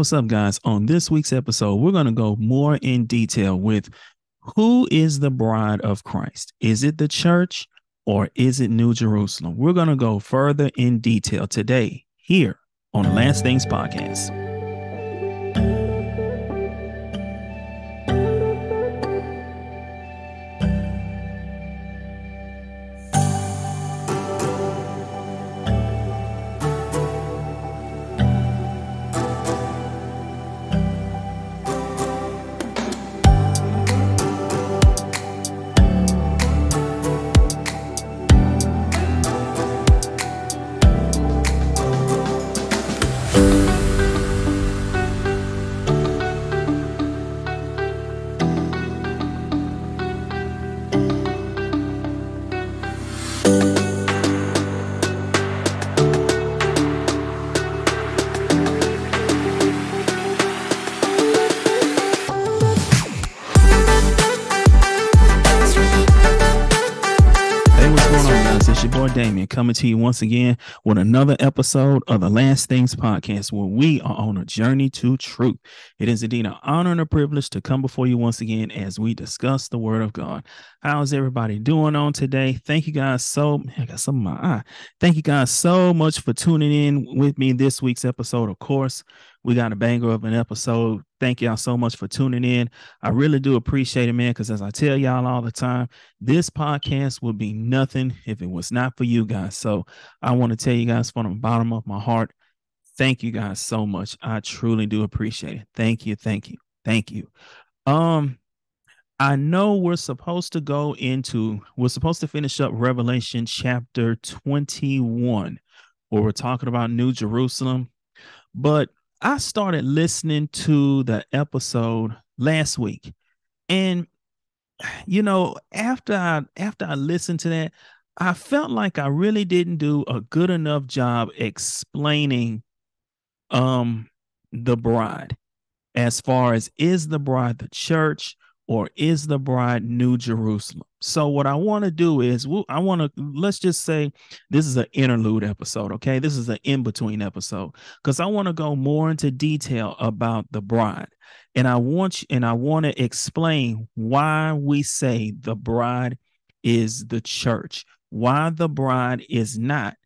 what's up, guys? On this week's episode, we're going to go more in detail with who is the bride of Christ? Is it the church or is it New Jerusalem? We're going to go further in detail today here on Last Things Podcast. Coming to you once again with another episode of the Last Things Podcast, where we are on a journey to truth. It is indeed an honor and a privilege to come before you once again as we discuss the Word of God. How's everybody doing on today? Thank you guys so. I got some of my eye. Thank you guys so much for tuning in with me this week's episode. Of course, we got a banger of an episode. Thank y'all so much for tuning in. I really do appreciate it, man, because as I tell y'all all the time, this podcast would be nothing if it was not for you guys. So I want to tell you guys from the bottom of my heart, thank you guys so much. I truly do appreciate it. Thank you, thank you, thank you. Um, I know we're supposed to go into, we're supposed to finish up Revelation chapter 21, where we're talking about New Jerusalem. But I started listening to the episode last week. And you know, after I after I listened to that, I felt like I really didn't do a good enough job explaining um the bride as far as is the bride the church or is the bride New Jerusalem? So what I want to do is I want to let's just say this is an interlude episode, okay? This is an in-between episode cuz I want to go more into detail about the bride. And I want you, and I want to explain why we say the bride is the church. Why the bride is not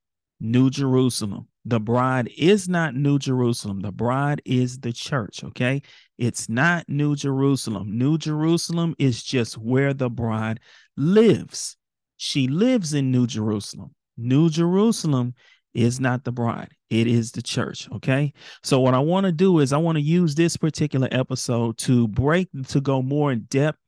New Jerusalem. The bride is not New Jerusalem. The bride is the church, okay? It's not New Jerusalem. New Jerusalem is just where the bride lives. She lives in New Jerusalem. New Jerusalem is not the bride, it is the church, okay? So, what I want to do is, I want to use this particular episode to break, to go more in depth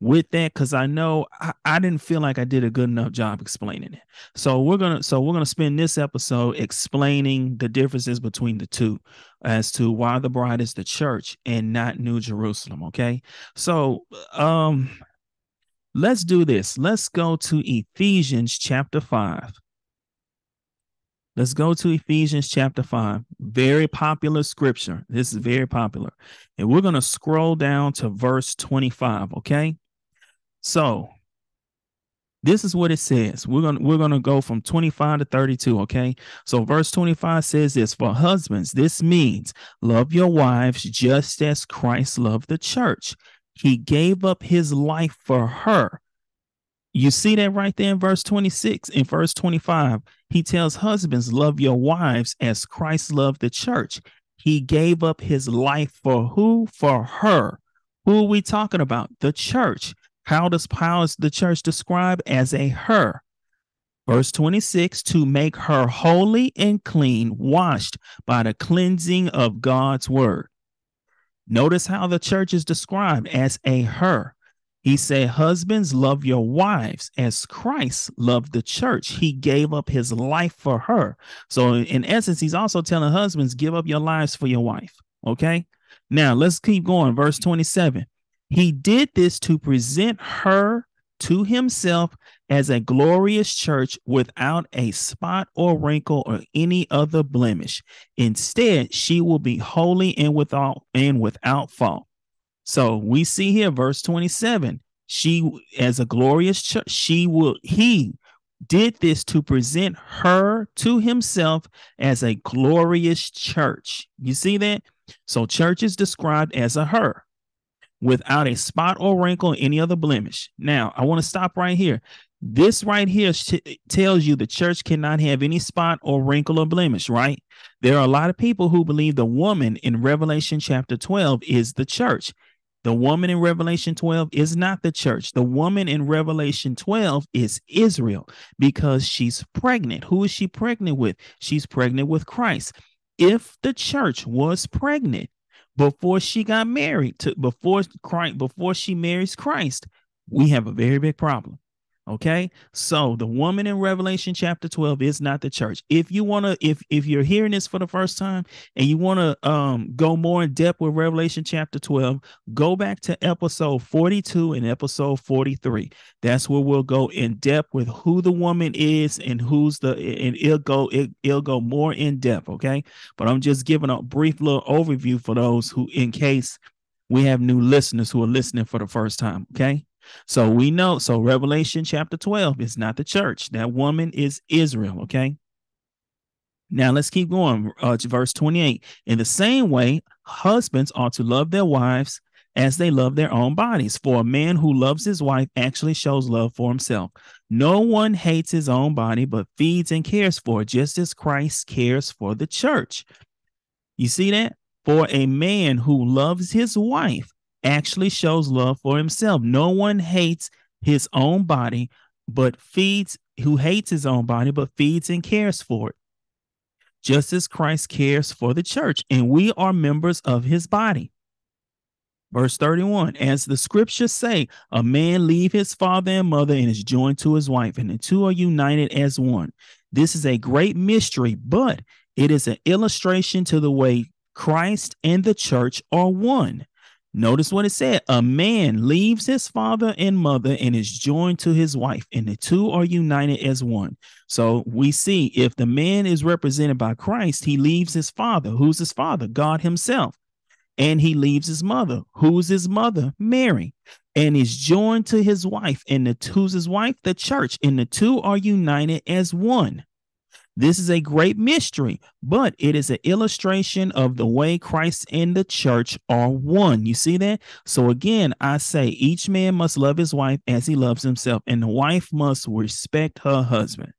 with that because I know I, I, didn't feel like I did a good enough job explaining it. So we're gonna so we're gonna spend this episode explaining the differences between the two as to why the bride is the church and not New Jerusalem. Okay. So um let's do this. Let's go to Ephesians chapter 5. Let's go to Ephesians chapter 5. Very popular scripture. This is very popular. And we're going to scroll down to verse 25, okay? So, this is what it says. We're going to we're going to go from 25 to 32, okay? So verse 25 says this, for husbands, this means love your wives just as Christ loved the church. He gave up his life for her you see that right there in verse 26. In verse 25, he tells husbands, Love your wives as Christ loved the church. He gave up his life for who? For her. Who are we talking about? The church. How does is the church described as a her? Verse 26 to make her holy and clean, washed by the cleansing of God's word. Notice how the church is described as a her. He said, Husbands, love your wives as Christ loved the church. He gave up his life for her. So, in essence, he's also telling husbands, give up your lives for your wife. Okay. Now, let's keep going. Verse 27. He did this to present her to himself as a glorious church without a spot or wrinkle or any other blemish. Instead, she will be holy and without and without fault. So we see here, verse 27. She, as a glorious church, she will, he did this to present her to himself as a glorious church. You see that? So church is described as a her without a spot or wrinkle or any other blemish. Now, I want to stop right here. This right here tells you the church cannot have any spot or wrinkle or blemish, right? There are a lot of people who believe the woman in Revelation chapter 12 is the church. The woman in Revelation 12 is not the church. The woman in Revelation 12 is Israel because she's pregnant. Who is she pregnant with? She's pregnant with Christ. If the church was pregnant before she got married to before Christ, before she marries Christ, we have a very big problem. Okay. So the woman in Revelation chapter 12 is not the church. If you want to, if if you're hearing this for the first time and you want to um go more in depth with Revelation chapter 12, go back to episode 42 and episode 43. That's where we'll go in depth with who the woman is and who's the and it'll go it, it'll go more in depth. Okay. But I'm just giving a brief little overview for those who in case we have new listeners who are listening for the first time. Okay. So we know, so Revelation chapter 12 is not the church. That woman is Israel, okay? Now let's keep going. Uh, verse 28. In the same way, husbands ought to love their wives as they love their own bodies. For a man who loves his wife actually shows love for himself. No one hates his own body, but feeds and cares for it, just as Christ cares for the church. You see that? For a man who loves his wife actually shows love for himself. No one hates his own body, but feeds, who hates his own body, but feeds and cares for it. Just as Christ cares for the church, and we are members of his body. Verse 31 As the scriptures say, a man leave his father and mother and is joined to his wife, and the two are united as one. This is a great mystery, but it is an illustration to the way Christ and the church are one. Notice what it said a man leaves his father and mother and is joined to his wife, and the two are united as one. So we see if the man is represented by Christ, he leaves his father. Who's his father? God himself. And he leaves his mother. Who's his mother? Mary. And is joined to his wife. And the who's his wife? The church. And the two are united as one. This is a great mystery, but it is an illustration of the way Christ and the church are one. You see that? So again, I say each man must love his wife as he loves himself, and the wife must respect her husband.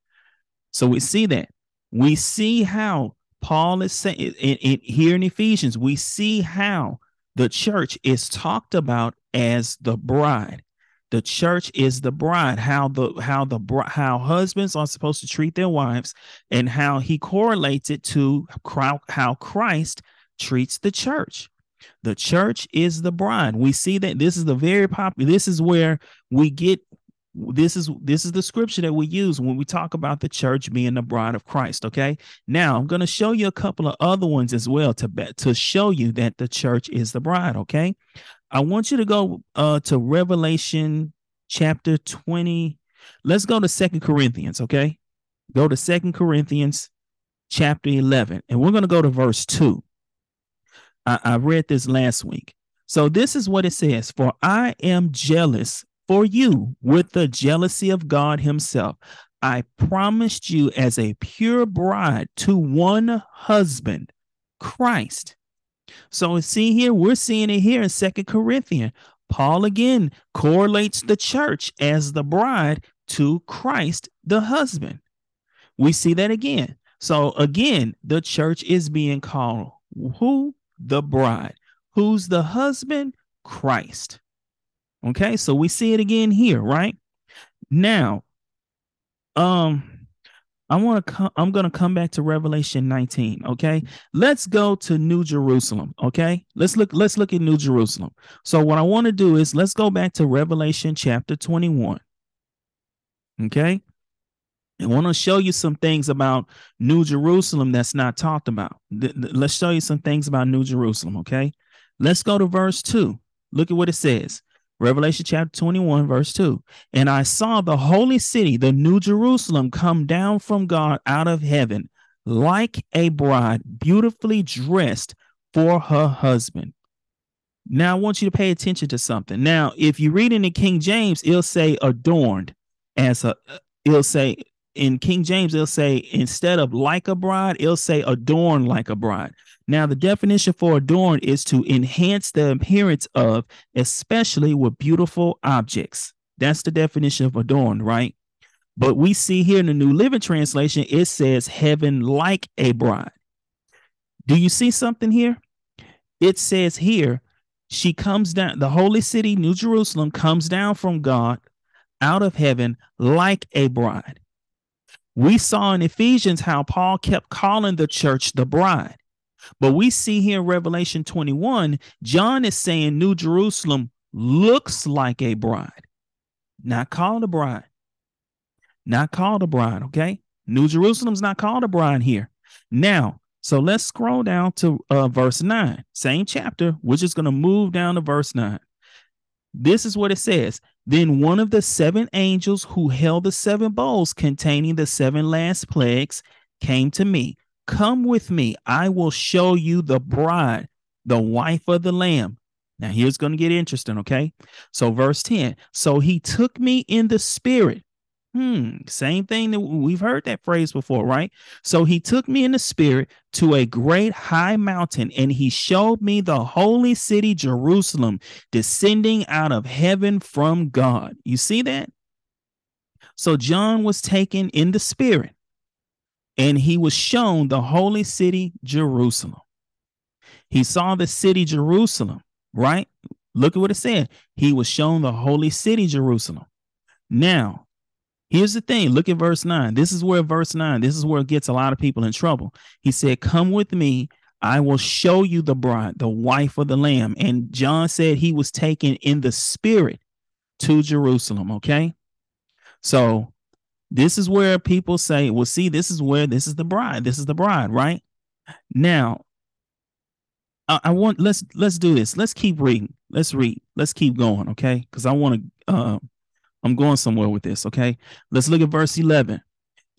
So we see that. We see how Paul is saying in, here in Ephesians, we see how the church is talked about as the bride the church is the bride how the how the how husbands are supposed to treat their wives and how he correlates it to how christ treats the church. The church is the bride. We see that this is the very popular this is where we get this is this is the scripture that we use when we talk about the church being the bride of Christ okay? Now I'm going to show you a couple of other ones as well to to show you that the church is the bride okay I want you to go uh, to Revelation chapter 20. Let's go to Second Corinthians, okay? Go to Second Corinthians chapter 11, and we're going to go to verse 2. I, I read this last week. So this is what it says For I am jealous for you with the jealousy of God Himself. I promised you as a pure bride to one husband, Christ. So see here, we're seeing it here in Second Corinthians. Paul again correlates the church as the bride to Christ, the husband. We see that again. So again, the church is being called who? The bride. Who's the husband? Christ. Okay, so we see it again here, right? Now, um, I want to come, I'm going to come back to Revelation 19, okay? Let's go to New Jerusalem, okay? Let's look let's look at New Jerusalem. So what I want to do is let's go back to Revelation chapter 21. Okay? I want to show you some things about New Jerusalem that's not talked about. Let's show you some things about New Jerusalem, okay? Let's go to verse 2. Look at what it says. Revelation chapter 21, verse 2. And I saw the holy city, the new Jerusalem, come down from God out of heaven, like a bride, beautifully dressed for her husband. Now, I want you to pay attention to something. Now, if you read in the King James, it'll say adorned as a, it'll say in King James, they'll say instead of like a bride, it'll say adorned like a bride. Now, the definition for adorn is to enhance the appearance of, especially with beautiful objects. That's the definition of adorn, right? But we see here in the New Living Translation, it says heaven like a bride. Do you see something here? It says here, she comes down, the holy city, New Jerusalem, comes down from God out of heaven like a bride. We saw in Ephesians how Paul kept calling the church the bride. But we see here in Revelation 21, John is saying New Jerusalem looks like a bride, not called a bride. Not called a bride, okay? New Jerusalem's not called a bride here. Now, so let's scroll down to uh, verse 9, same chapter. We're just going to move down to verse 9. This is what it says. Then one of the seven angels who held the seven bowls containing the seven last plagues came to me. Come with me. I will show you the bride, the wife of the Lamb. Now, here's going to get interesting, okay? So, verse 10 So he took me in the spirit. Hmm, same thing that we've heard that phrase before, right? So he took me in the spirit to a great high mountain, and he showed me the holy city, Jerusalem, descending out of heaven from God. You see that? So John was taken in the spirit and he was shown the holy city, Jerusalem. He saw the city, Jerusalem, right? Look at what it said. He was shown the holy city, Jerusalem. Now, here's the thing look at verse 9. This is where verse 9, this is where it gets a lot of people in trouble. He said, Come with me. I will show you the bride, the wife of the lamb. And John said he was taken in the spirit to Jerusalem. Okay. So this is where people say, well, see, this is where this is the bride. This is the bride, right? Now, I, I want let's let's do this. Let's keep reading. Let's read. Let's keep going, okay? Because I want to uh I'm going somewhere with this, okay? Let's look at verse 11.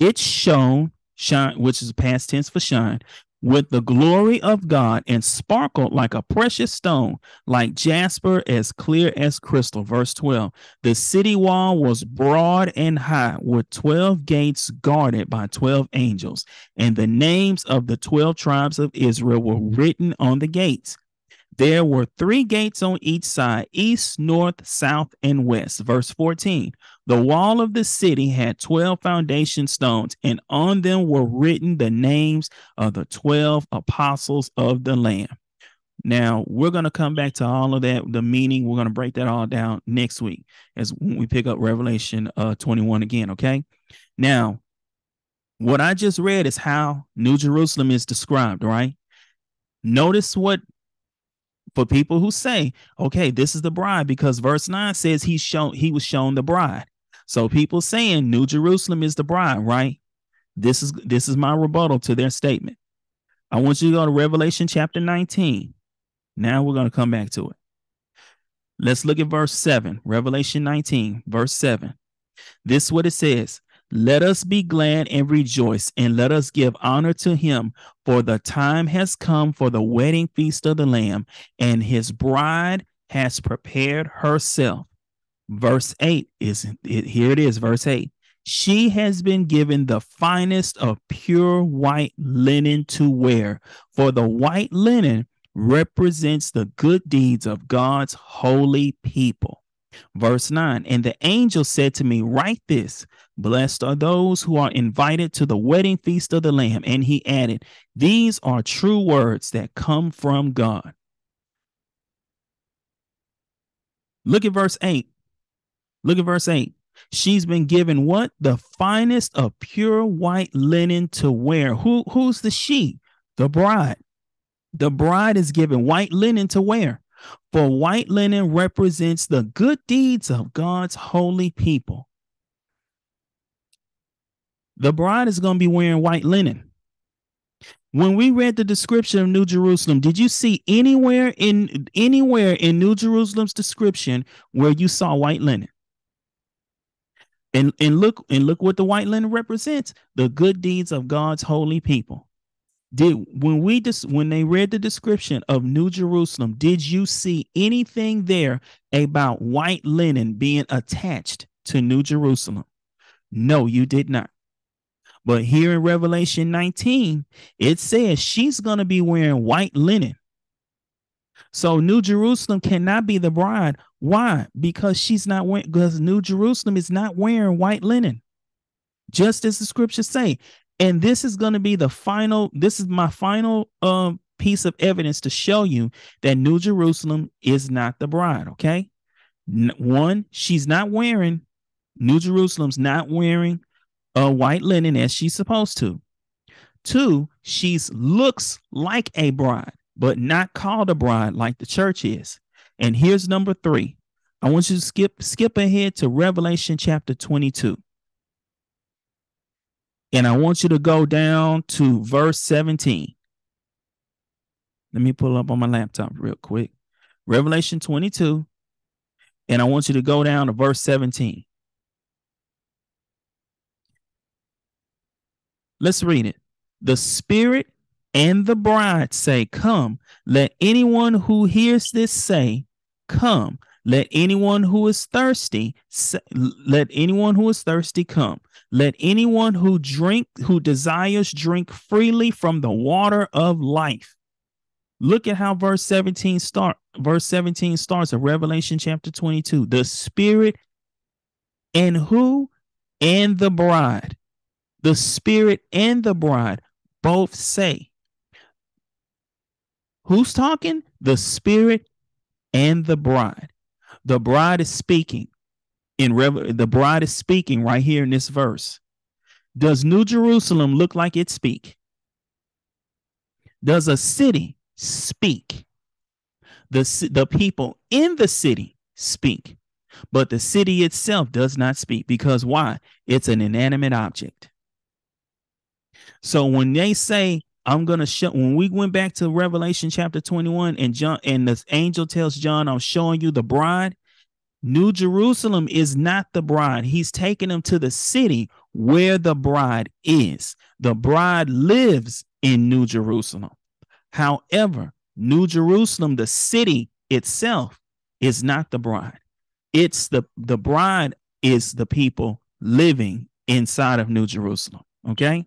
It's shown shine, which is past tense for shine, with the glory of God and sparkled like a precious stone, like jasper, as clear as crystal. Verse 12 The city wall was broad and high, with 12 gates guarded by 12 angels, and the names of the 12 tribes of Israel were written on the gates. There were three gates on each side east, north, south, and west. Verse 14 The wall of the city had 12 foundation stones, and on them were written the names of the 12 apostles of the Lamb. Now, we're going to come back to all of that, the meaning. We're going to break that all down next week as we pick up Revelation uh, 21 again. Okay. Now, what I just read is how New Jerusalem is described, right? Notice what for people who say, okay, this is the bride because verse 9 says he's shown he was shown the bride. So people saying New Jerusalem is the bride, right? This is this is my rebuttal to their statement. I want you to go to Revelation chapter 19. Now we're going to come back to it. Let's look at verse 7. Revelation 19, verse 7. This is what it says. Let us be glad and rejoice, and let us give honor to him, for the time has come for the wedding feast of the Lamb, and his bride has prepared herself. Verse 8 is it, here it is, verse 8. She has been given the finest of pure white linen to wear, for the white linen represents the good deeds of God's holy people. Verse 9 And the angel said to me, Write this Blessed are those who are invited to the wedding feast of the Lamb. And he added, These are true words that come from God. Look at verse 8. Look at verse 8. She's been given what? The finest of pure white linen to wear. Who who's the she? The bride. The bride is given white linen to wear. For white linen represents the good deeds of God's holy people. The bride is going to be wearing white linen. When we read the description of New Jerusalem, did you see anywhere in anywhere in New Jerusalem's description where you saw white linen? And and look and look what the white linen represents, the good deeds of God's holy people. Did when we just when they read the description of New Jerusalem, did you see anything there about white linen being attached to New Jerusalem? No, you did not. But here in Revelation 19, it says she's going to be wearing white linen. So New Jerusalem cannot be the bride. Why? Because she's not wearing because New Jerusalem is not wearing white linen. Just as the scriptures say. And this is going to be the final this is my final um piece of evidence to show you that New Jerusalem is not the bride, okay? One, she's not wearing New Jerusalem's not wearing a white linen as she's supposed to. Two, she's looks like a bride, but not called a bride like the church is. And here's number three. I want you to skip skip ahead to Revelation chapter 22. And I want you to go down to verse 17. Let me pull up on my laptop real quick. Revelation 22. And I want you to go down to verse 17. Let's read it. The Spirit and the bride say, Come. Let anyone who hears this say, Come. Let anyone who is thirsty, say, let anyone who is thirsty come. Let anyone who drink, who desires drink freely from the water of life. Look at how verse 17 start. Verse 17 starts of Revelation chapter 22. The Spirit and who? And the bride the Spirit and the bride both say. Who's talking? The Spirit and the bride. The bride is speaking. In Rev- the bride is speaking right here in this verse. Does New Jerusalem look like it speak? Does a city speak? The, the people in the city speak, but the city itself does not speak because why? It's an inanimate object. So when they say, I'm gonna show when we went back to Revelation chapter 21 and John and the angel tells John, I'm showing you the bride. New Jerusalem is not the bride. He's taking them to the city where the bride is. The bride lives in New Jerusalem. However, New Jerusalem, the city itself, is not the bride. It's the the bride is the people living inside of New Jerusalem. Okay.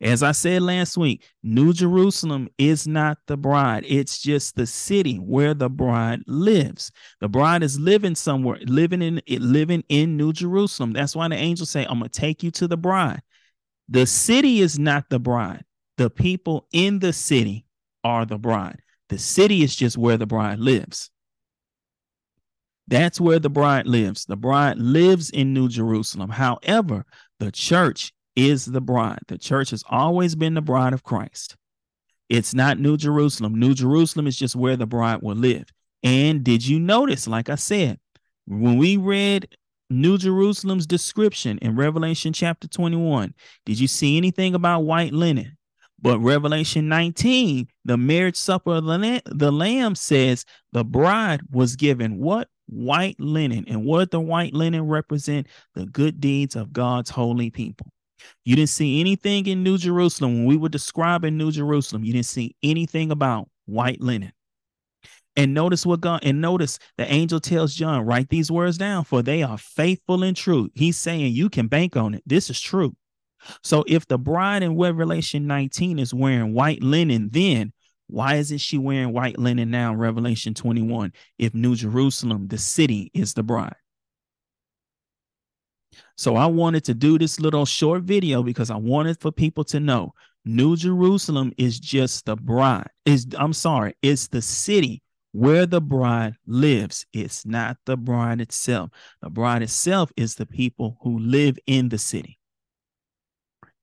As I said last week, New Jerusalem is not the bride. It's just the city where the bride lives. The bride is living somewhere, living in living in New Jerusalem. That's why the angels say, I'm gonna take you to the bride. The city is not the bride. The people in the city are the bride. The city is just where the bride lives. That's where the bride lives. The bride lives in New Jerusalem. However, the church is the bride. The church has always been the bride of Christ. It's not New Jerusalem. New Jerusalem is just where the bride will live. And did you notice, like I said, when we read New Jerusalem's description in Revelation chapter 21, did you see anything about white linen? But Revelation 19, the marriage supper of the, the Lamb says the bride was given what? White linen. And what the white linen represent? The good deeds of God's holy people. You didn't see anything in New Jerusalem when we were describing New Jerusalem. You didn't see anything about white linen. And notice what God, and notice the angel tells John, write these words down, for they are faithful and true. He's saying you can bank on it. This is true. So if the bride in Revelation 19 is wearing white linen, then why isn't she wearing white linen now in Revelation 21 if New Jerusalem, the city, is the bride? So I wanted to do this little short video because I wanted for people to know New Jerusalem is just the bride. Is I'm sorry, it's the city where the bride lives. It's not the bride itself. The bride itself is the people who live in the city.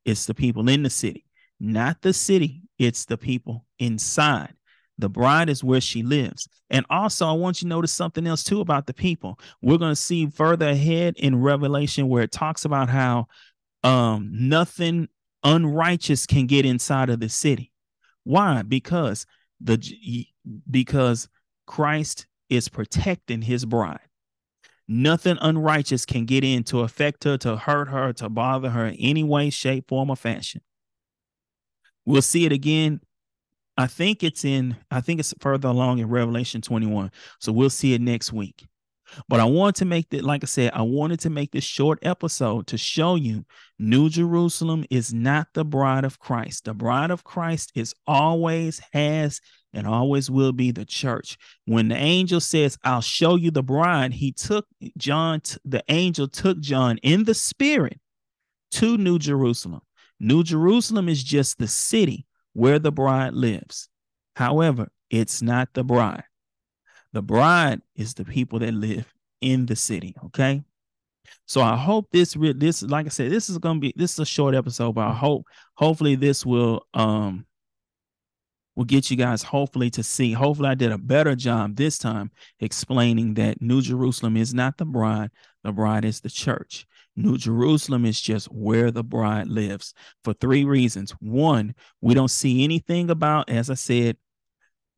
It's the people in the city, not the city. It's the people inside. The bride is where she lives. And also, I want you to notice something else too about the people. We're going to see further ahead in Revelation where it talks about how um, nothing unrighteous can get inside of the city. Why? Because the because Christ is protecting his bride. Nothing unrighteous can get in to affect her, to hurt her, to bother her in any way, shape, form, or fashion. We'll see it again I think it's in, I think it's further along in Revelation 21. So we'll see it next week. But I want to make that, like I said, I wanted to make this short episode to show you New Jerusalem is not the bride of Christ. The bride of Christ is always has and always will be the church. When the angel says, I'll show you the bride, he took John, the angel took John in the spirit to New Jerusalem. New Jerusalem is just the city where the bride lives. However, it's not the bride. The bride is the people that live in the city. Okay. So I hope this this like I said, this is gonna be this is a short episode, but I hope hopefully this will um will get you guys hopefully to see. Hopefully, I did a better job this time explaining that New Jerusalem is not the bride, the bride is the church. New Jerusalem is just where the bride lives for three reasons. One, we don't see anything about, as I said,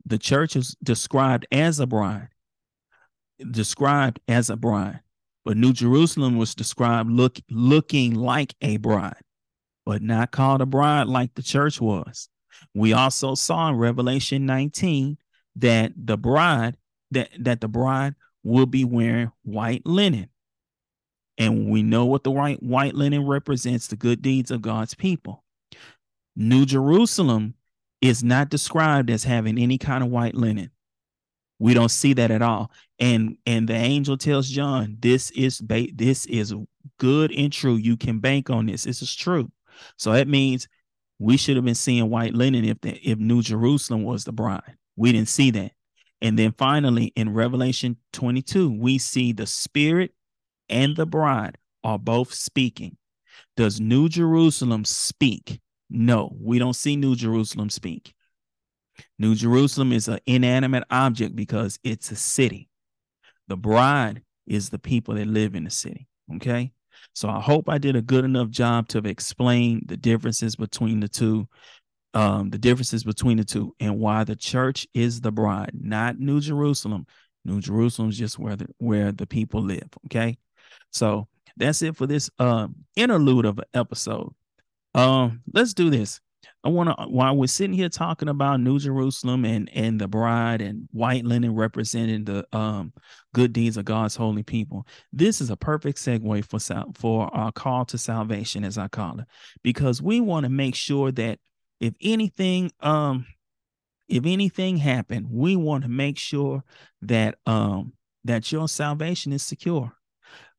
the church is described as a bride, described as a bride, but New Jerusalem was described look looking like a bride, but not called a bride like the church was. We also saw in Revelation 19 that the bride that that the bride will be wearing white linen. And we know what the white white linen represents the good deeds of God's people. New Jerusalem is not described as having any kind of white linen. We don't see that at all. And and the angel tells John, this is ba- this is good and true. You can bank on this. This is true. So that means we should have been seeing white linen if the, if New Jerusalem was the bride. We didn't see that. And then finally in Revelation 22, we see the spirit and the bride are both speaking. Does New Jerusalem speak? No, we don't see New Jerusalem speak. New Jerusalem is an inanimate object because it's a city. The bride is the people that live in the city. Okay. So I hope I did a good enough job to explain the differences between the two, um, the differences between the two, and why the church is the bride, not New Jerusalem. New Jerusalem is just where the where the people live. Okay. So that's it for this um interlude of an episode. Um, let's do this. I want to while we're sitting here talking about New Jerusalem and and the bride and white linen representing the um good deeds of God's holy people. This is a perfect segue for for our call to salvation, as I call it, because we want to make sure that if anything um if anything happened, we want to make sure that um that your salvation is secure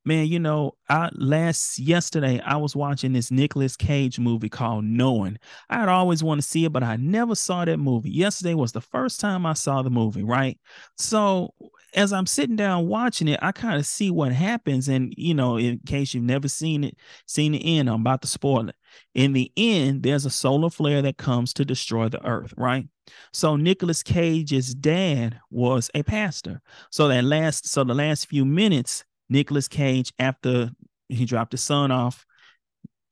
man, you know, I last yesterday I was watching this Nicolas Cage movie called Knowing. I had always wanted to see it, but I never saw that movie. Yesterday was the first time I saw the movie, right? So as I'm sitting down watching it, I kind of see what happens. And you know, in case you've never seen it, seen the end, I'm about to spoil it. In the end, there's a solar flare that comes to destroy the earth, right? So Nicolas Cage's dad was a pastor. So that last, so the last few minutes, Nicolas Cage after he dropped his son off.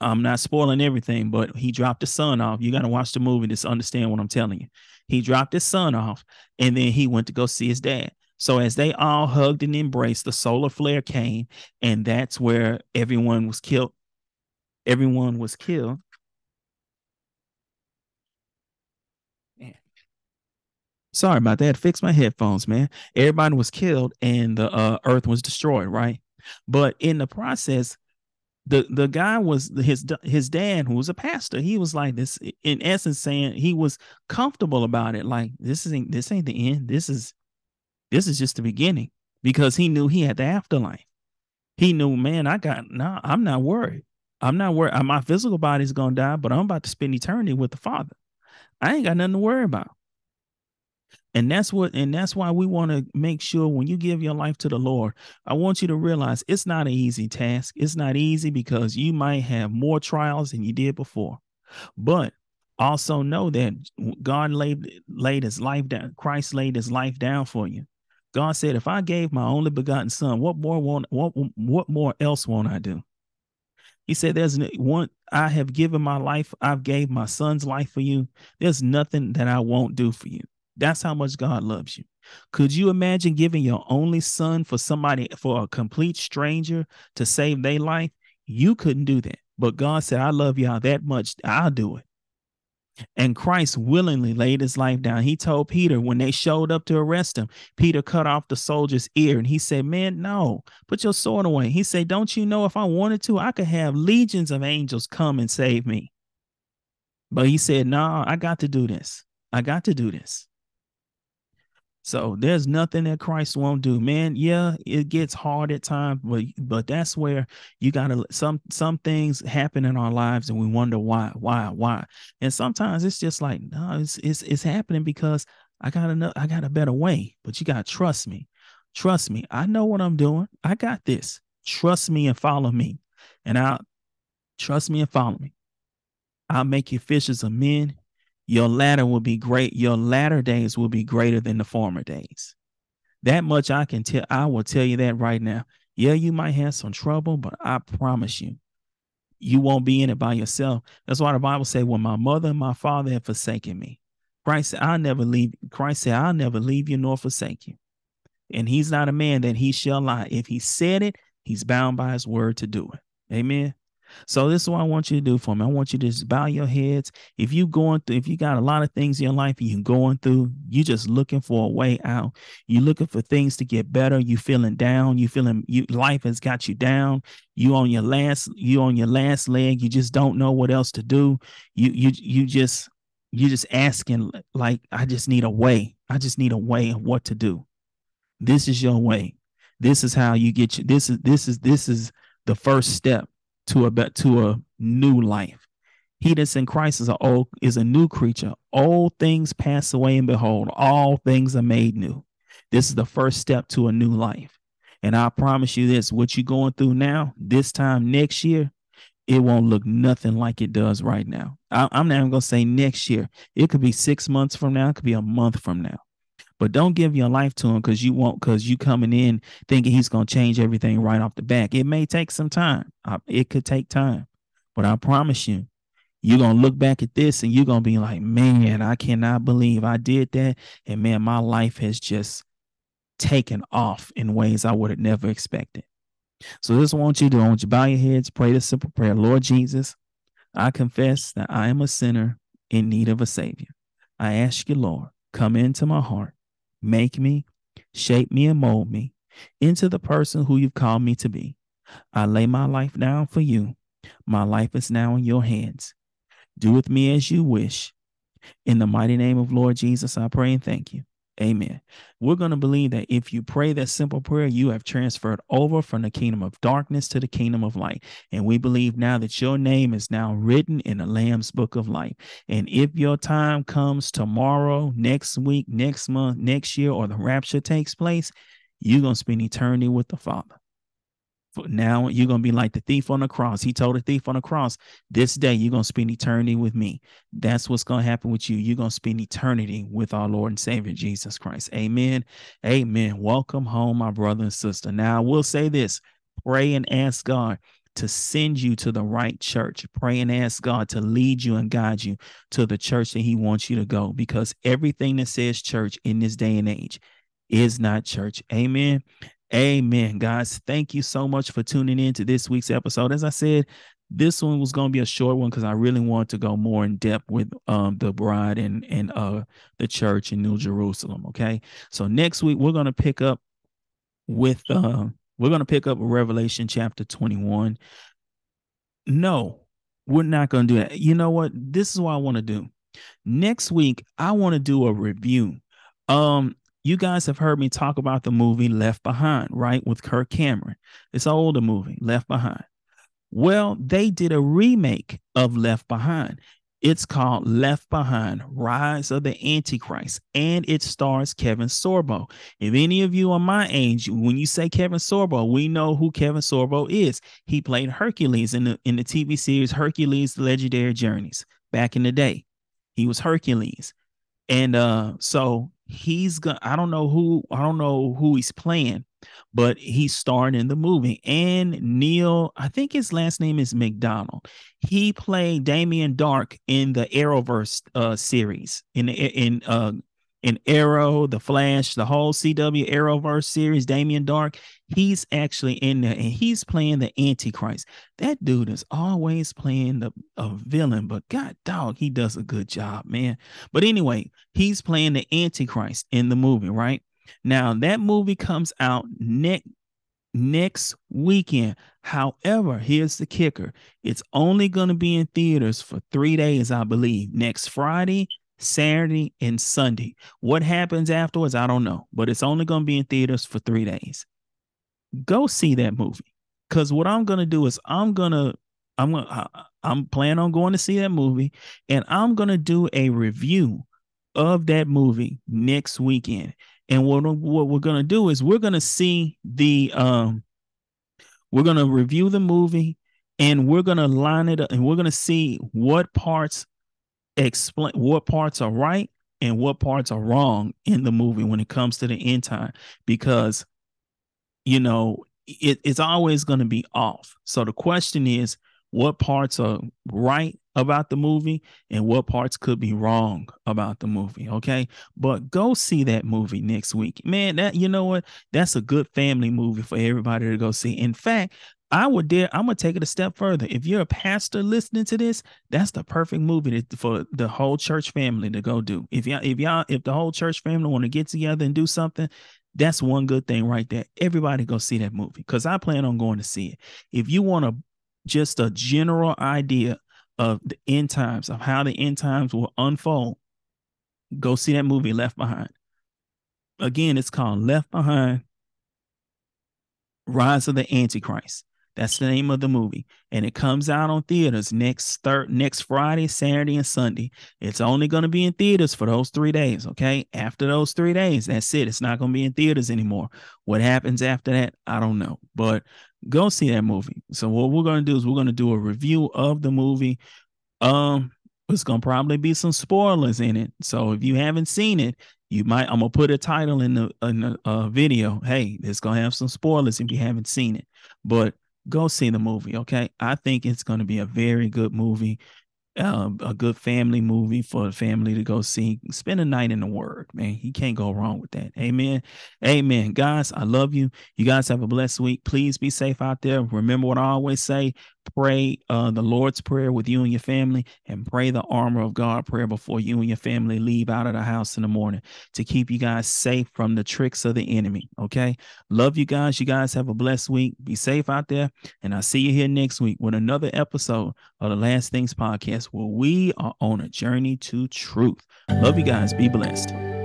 I'm not spoiling everything, but he dropped his son off. You got to watch the movie to understand what I'm telling you. He dropped his son off and then he went to go see his dad. So as they all hugged and embraced, the solar flare came, and that's where everyone was killed. Everyone was killed. Sorry about that. Fix my headphones, man. Everybody was killed and the uh, earth was destroyed, right? But in the process, the the guy was his his dad who was a pastor. He was like this in essence saying he was comfortable about it. Like this isn't this ain't the end. This is this is just the beginning because he knew he had the afterlife. He knew, man, I got no, nah, I'm not worried. I'm not worried. My physical body's gonna die, but I'm about to spend eternity with the Father. I ain't got nothing to worry about and that's what and that's why we want to make sure when you give your life to the lord i want you to realize it's not an easy task. It's not easy because you might have more trials than you did before. But also know that god laid laid his life down christ laid his life down for you. God said if i gave my only begotten son what more want what what more else won't i do? He said there's one i have given my life i've gave my son's life for you. There's nothing that i won't do for you that's how much God loves you. Could you imagine giving your only son for somebody, for a complete stranger to save their life? You couldn't do that. But God said, I love y'all that much. I'll do it. And Christ willingly laid his life down. He told Peter when they showed up to arrest him, Peter cut off the soldier's ear and he said, Man, no, put your sword away. He said, Don't you know if I wanted to, I could have legions of angels come and save me. But he said, No, nah, I got to do this. I got to do this. So there's nothing that Christ won't do, man. Yeah, it gets hard at times, but but that's where you gotta some some things happen in our lives and we wonder why, why, why. And sometimes it's just like, no, it's it's it's happening because I got a I got a better way. But you gotta trust me. Trust me. I know what I'm doing. I got this. Trust me and follow me. And I'll trust me and follow me. I'll make you fishers of men your latter will be great. Your latter days will be greater than the former days. That much I can tell. I will tell you that right now. Yeah, you might have some trouble, but I promise you, you won't be in it by yourself. That's why the Bible says, "When my mother and my father have forsaken me, Christ said, I'll never leave." Christ said, "I'll never leave you nor forsake you." And He's not a man that He shall lie. If He said it, He's bound by His word to do it. Amen. So this is what I want you to do for me. I want you to just bow your heads. If you going through, if you got a lot of things in your life you're going through, you just looking for a way out. You looking for things to get better. You feeling down. You feeling you life has got you down. You on your last, you on your last leg. You just don't know what else to do. You you you just you just asking like I just need a way. I just need a way of what to do. This is your way. This is how you get you. This is this is this is the first step to a to a new life. He that's in Christ is a old is a new creature. Old things pass away, and behold, all things are made new. This is the first step to a new life. And I promise you this: what you're going through now, this time next year, it won't look nothing like it does right now. I, am not even gonna say next year. It could be six months from now. It could be a month from now. But don't give your life to him because you won't, because you coming in thinking he's going to change everything right off the back. It may take some time. It could take time. But I promise you, you're going to look back at this and you're going to be like, man, I cannot believe I did that. And man, my life has just taken off in ways I would have never expected. So this want you to want you bow your heads, pray this simple prayer. Lord Jesus, I confess that I am a sinner in need of a savior. I ask you, Lord, come into my heart make me, shape me, and mold me into the person who you've called me to be. I lay my life down for you. My life is now in your hands. Do with me as you wish. In the mighty name of Lord Jesus, I pray and thank you. Amen. We're going to believe that if you pray that simple prayer, you have transferred over from the kingdom of darkness to the kingdom of light. And we believe now that your name is now written in the Lamb's book of life. And if your time comes tomorrow, next week, next month, next year, or the rapture takes place, you're going to spend eternity with the Father now you're going to be like the thief on the cross. He told the thief on the cross, This day you're going to spend eternity with me. That's what's going to happen with you. You're going to spend eternity with our Lord and Savior Jesus Christ. Amen. Amen. Welcome home, my brother and sister. Now, I will say this pray and ask God to send you to the right church. Pray and ask God to lead you and guide you to the church that He wants you to go because everything that says church in this day and age is not church. Amen. Amen, guys. Thank you so much for tuning in to this week's episode. As I said, this one was going to be a short one because I really want to go more in depth with um, the bride and and uh, the church in New Jerusalem. Okay, so next week we're going to pick up with uh, we're going to pick up Revelation chapter twenty one. No, we're not going to do that. You know what? This is what I want to do. Next week I want to do a review. Um, you guys have heard me talk about the movie Left Behind, right? With Kirk Cameron. It's an older movie, Left Behind. Well, they did a remake of Left Behind. It's called Left Behind Rise of the Antichrist, and it stars Kevin Sorbo. If any of you are my age, when you say Kevin Sorbo, we know who Kevin Sorbo is. He played Hercules in the, in the TV series Hercules Legendary Journeys back in the day. He was Hercules. And uh, so he's gonna I don't know who I don't know who he's playing, but he's starring in the movie. And Neil, I think his last name is McDonald. He played Damien Darhk in the Arrowverse uh series in in uh in Arrow, The Flash, the whole CW Arrowverse series, Damien Darhk, he's actually in there and he's playing the Antichrist. That dude is always playing the a villain, but God dog, he does a good job, man. But anyway, he's playing the Antichrist in the movie, right? Now that movie comes out next next weekend. However, here's the kicker. It's only going to be in theaters for 3 days, I believe. Next Friday, Saturday, and Sunday. What happens afterwards, I don't know, but it's only going to be in theaters for 3 days. Go see that movie. Cuz what I'm going to do is I'm going to I'm to I'm planning on going to see that movie and I'm going to do a review of that movie next weekend. And what, what we're going to do is we're going to see the um we're going to review the movie and we're going to line it up and we're going to see what parts explain what parts are right and what parts are wrong in the movie when it comes to the end time because you know it, it's always going to be off so the question is what parts are right about the movie and what parts could be wrong about the movie. Okay. But go see that movie next week. Man, that you know what? That's a good family movie for everybody to go see. In fact, I would dare, I'm gonna take it a step further. If you're a pastor listening to this, that's the perfect movie for the whole church family to go do. If y'all, if y'all, if the whole church family want to get together and do something, that's one good thing right there. Everybody go see that movie because I plan on going to see it. If you want to just a general idea of the end times, of how the end times will unfold, go see that movie Left Behind. Again, it's called Left Behind Rise of the Antichrist. That's the name of the movie. And it comes out on theaters next third next Friday, Saturday, and Sunday. It's only going to be in theaters for those three days. Okay. After those three days, that's it. It's not going to be in theaters anymore. What happens after that, I don't know. But go see that movie. So what we're going to do is we're going to do a review of the movie. Um, it's going to probably be some spoilers in it. So if you haven't seen it, you might I'm gonna put a title in the in the uh, video. Hey, it's gonna have some spoilers if you haven't seen it, but go see the movie. Okay, I think it's gonna be a very good movie uh, a good family movie for a family to go see. Spend a night in the Word, man. You can't go wrong with that. Amen. Amen. Guys, I love you. You guys have a blessed week. Please be safe out there. Remember what I always say pray uh, the Lord's Prayer with you and your family, and pray the armor of God prayer before you and your family leave out of the house in the morning to keep you guys safe from the tricks of the enemy. Okay. Love you guys. You guys have a blessed week. Be safe out there. And I'll see you here next week with another episode of the Last Things Podcast where we are on a journey to truth. Love you guys. Be blessed.